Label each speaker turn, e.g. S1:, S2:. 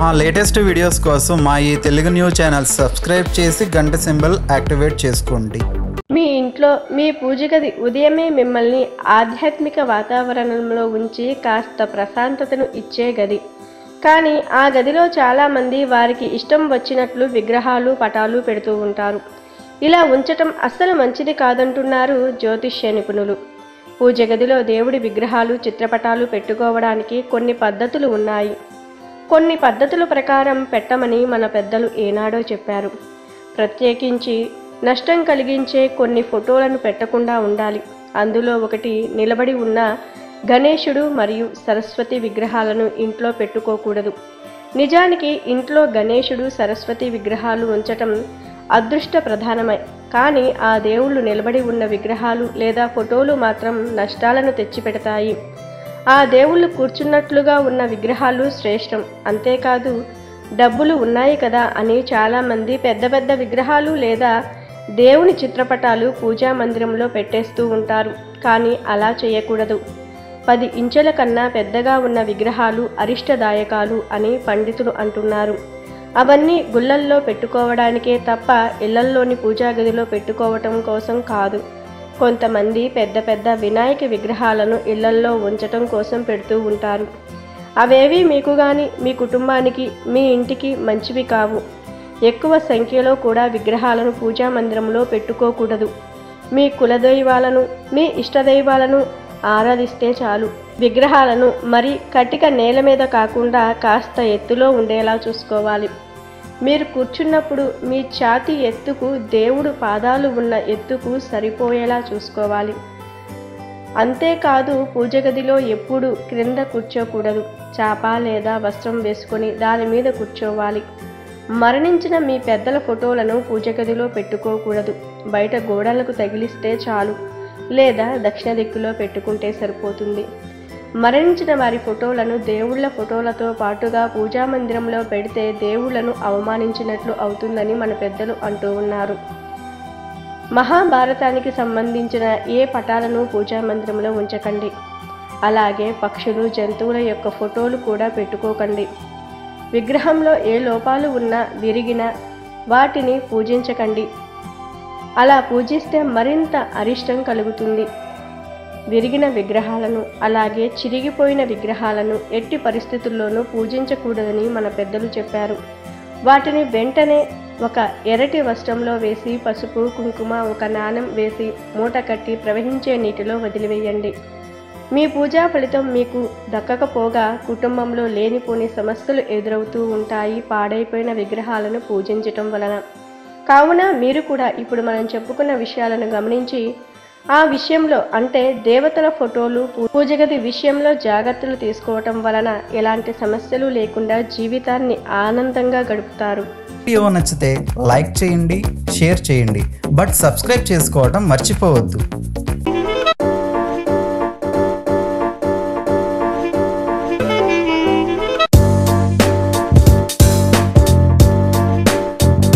S1: మా latest videos కోసం మా ఈ తెలుగు న్యూస్ ఛానల్ సబ్స్క్రైబ్ చేసి గంట సింబల్ యాక్టివేట్ చేసుకోండి.
S2: మీ ఇంట్లో మీ పూజ గది ఉదయమే మిమ్మల్ని ఆధ్యాత్మిక వాతావరణంలో ఉంచి కాస్త ప్రశాంతతను ఇచ్చే గది. కానీ ఆ గదిలో చాలామంది వారికి ఇష్టం వచ్చినట్లు విగ్రహాలు పటాలు పెడుతూ ఉంటారు. ఇలా ఉంచటం అస్సలు మంచిది కాదంటున్నారు జ్యోతిష్య నిపుణులు. పూజ గదిలో దేవుడి విగ్రహాలు చిత్రపటాలు పెట్టుకోవడానికి కొన్ని పద్ధతులు ఉన్నాయి. కొన్ని పద్ధతుల ప్రకారం పెట్టమని మన పెద్దలు ఏనాడో చెప్పారు. ప్రత్యేకించి నష్టం కలిగించే కొన్ని ఫోటోలను పెట్టకుండా ఉండాలి. అందులో ఒకటి నిలబడి ఉన్న గణేశుడు మరియు సరస్వతి విగ్రహాలను ఇంట్లో పెట్టుకోకూడదు. నిజానికి ఇంట్లో గణేశుడు సరస్వతి విగ్రహాలు ఉంచటం అదృష్ట ప్రధానమై. కానీ ఆ దేవుళ్ళు నిలబడి ఉన్న విగ్రహాలు లేదా ఫోటోలు మాత్రం నష్టాలను తెచ్చిపెడతాయి. ఆ దేవుళ్ళు కూర్చున్నట్లుగా ఉన్న విగ్రహాలు శ్రేష్టం. అంతేకాదు డబ్బులు ఉన్నాయి కదా అని చాలామంది పెద్ద పెద్ద విగ్రహాలు లేదా దేవుని చిత్రపటాలు పూజా మందిరంలో పెట్టేస్తూ ఉంటారు. కానీ అలా చేయకూడదు. పది ఇంచెల కన్నా పెద్దగా ఉన్న విగ్రహాలు అరిష్టదాయకాలు అని పండితులు అంటున్నారు. అవన్నీ గుళ్ళల్లో పెట్టుకోవడానికే తప్ప ఇళ్ళల్లోని పూజా గదిలో పెట్టుకోవటం కోసం కాదు. కొంతమంది పెద్ద పెద్ద వినాయక విగ్రహాలను ఇళ్ళల్లో ఉంచటం కోసం పెడుతూ ఉంటారు. అవేవి మీకు కానీ మీ కుటుంబానికి మీ ఇంటికి మంచివి కావు. ఎక్కువ సంఖ్యలో కూడా విగ్రహాలను పూజా మందిరంలో పెట్టుకోకూడదు. మీ కులదైవాలను మీ ఇష్టదైవాలను ఆరాధిస్తే చాలు. విగ్రహాలను మరి కటిక నేల మీద కాకుండా కాస్త ఎత్తులో ఉండేలా చూసుకోవాలి. మీరు కూర్చున్నప్పుడు మీ ఛాతి ఎత్తుకు దేవుడు పాదాలు ఉన్న ఎత్తుకు సరిపోయేలా చూసుకోవాలి. అంతేకాదు పూజ గదిలో ఎప్పుడు క్రింద కూర్చోకూడదు. చాప లేదా వస్త్రం వేసుకొని దాని మీద కూర్చోవాలి. మరణించిన మీ పెద్దల ఫోటోలను పూజ గదిలో పెట్టుకోకూడదు. బయట గోడలకు తగిలిస్తే చాలు. లేదా దక్షిణ దిక్కులో పెట్టుకుంటే సరిపోతుంది. మరణించిన వారి ఫోటోలను దేవుళ్ళ ఫోటోలతో పాటుగా పూజా మందిరంలో పెడితే దేవుళ్ళను అవమానించినట్లు అవుతుందని మన పెద్దలు అంటూ ఉన్నారు. మహాభారతానికి సంబంధించిన ఏ పటాలను పూజా మందిరంలో ఉంచకండి. అలాగే పక్షులు జంతువుల యొక్క ఫోటోలు కూడా పెట్టుకోకండి. విగ్రహంలో ఏ లోపాలు ఉన్నా విరిగినా వాటిని పూజించకండి. అలా పూజిస్తే మరింత అరిష్టం కలుగుతుంది. విరిగిన విగ్రహాలను అలాగే చిరిగిపోయిన విగ్రహాలను ఎట్టి పరిస్థితుల్లోనూ పూజించకూడదని మన పెద్దలు చెప్పారు. వాటిని వెంటనే ఒక ఎర్రటి వస్త్రంలో వేసి పసుపు కుంకుమ ఒక నాణం వేసి మూట కట్టి ప్రవహించే నీటిలో వదిలివేయండి. మీ పూజా ఫలితం మీకు దక్కకపోగా కుటుంబంలో లేనిపోని సమస్యలు ఎదురవుతూ ఉంటాయి పాడైపోయిన విగ్రహాలను పూజించటం వలన. కావున మీరు కూడా ఇప్పుడు మనం చెప్పుకున్న విషయాలను గమనించి ఆ విషయంలో అంటే దేవతల ఫోటోలు పూజగది విషయంలో జాగ్రత్తలు తీసుకోవటం వలన ఎలాంటి సమస్యలు లేకుండా జీవితాన్ని ఆనందంగా గడుపుతారు.
S1: వీడియో నచ్చితే లైక్ చేయండి షేర్ చేయండి బట్ సబ్స్క్రైబ్ చేసుకోవడం మర్చిపోవద్దు.